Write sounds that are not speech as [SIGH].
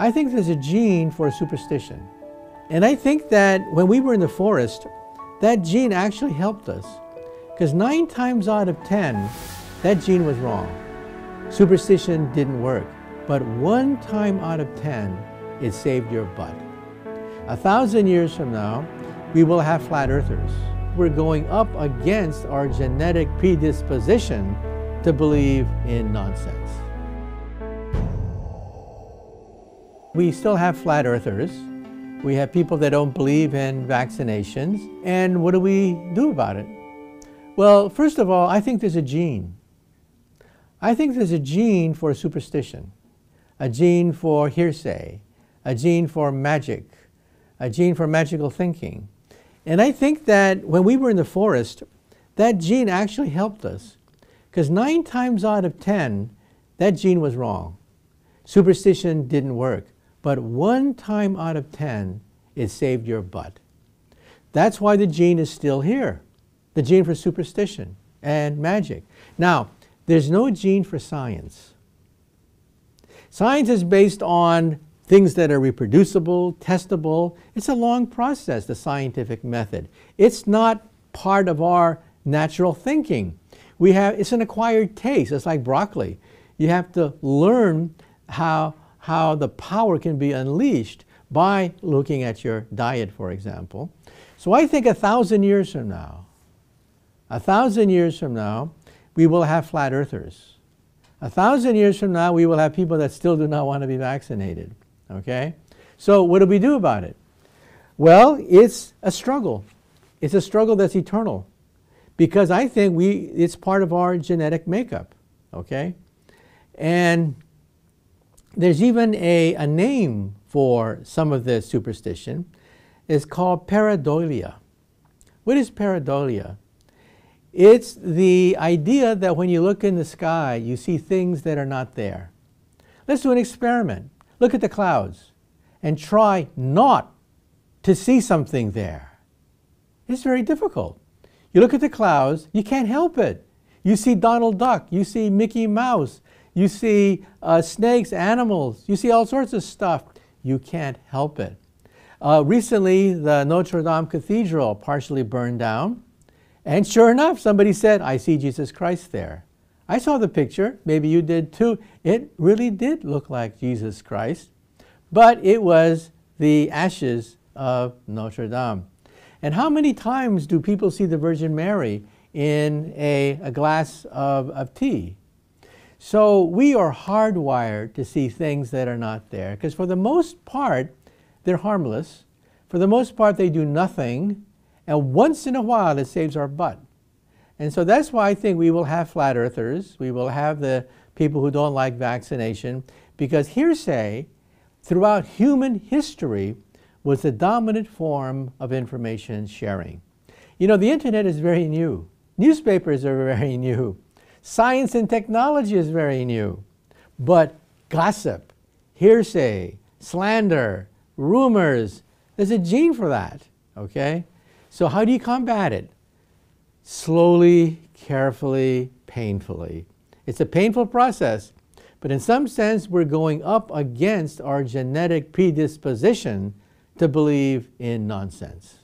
I think there's a gene for superstition. And I think that when we were in the forest, that gene actually helped us. Because nine times out of ten, that gene was wrong. Superstition didn't work. But one time out of ten, it saved your butt. A thousand years from now, we will have flat earthers. We're going up against our genetic predisposition to believe in nonsense. We still have flat earthers. We have people that don't believe in vaccinations. And what do we do about it? Well, first of all, I think there's a gene. I think there's a gene for superstition, a gene for hearsay, a gene for magic, a gene for magical thinking. And I think that when we were in the forest, that gene actually helped us. Because nine times out of ten, that gene was wrong. Superstition didn't work but one time out of 10, it saved your butt. That's why the gene is still here, the gene for superstition and magic. Now, there's no gene for science. Science is based on things that are reproducible, testable. It's a long process, the scientific method. It's not part of our natural thinking. We have, it's an acquired taste. It's like broccoli. You have to learn how how the power can be unleashed by looking at your diet, for example. So I think a thousand years from now, a thousand years from now, we will have flat earthers. A thousand years from now, we will have people that still do not want to be vaccinated. Okay? So what do we do about it? Well, it's a struggle. It's a struggle that's eternal. Because I think we, it's part of our genetic makeup. Okay? And there's even a, a name for some of this superstition. It's called pareidolia. What is pareidolia? It's the idea that when you look in the sky, you see things that are not there. Let's do an experiment. Look at the clouds and try not to see something there. It's very difficult. You look at the clouds, you can't help it. You see Donald Duck, you see Mickey Mouse, you see uh, snakes, animals, you see all sorts of stuff. You can't help it. Uh, recently, the Notre Dame Cathedral partially burned down. And sure enough, somebody said, I see Jesus Christ there. I saw the picture. Maybe you did too. It really did look like Jesus Christ. But it was the ashes of Notre Dame. And how many times do people see the Virgin Mary in a, a glass of, of tea? So we are hardwired to see things that are not there because for the most part, they're harmless. For the most part, they do nothing. And once in a while, it saves our butt. And so that's why I think we will have flat earthers. We will have the people who don't like vaccination because hearsay throughout human history was the dominant form of information sharing. You know, the internet is very new. Newspapers are [LAUGHS] very new. Science and technology is very new. But gossip, hearsay, slander, rumors, there's a gene for that, okay? So how do you combat it? Slowly, carefully, painfully. It's a painful process, but in some sense, we're going up against our genetic predisposition to believe in nonsense.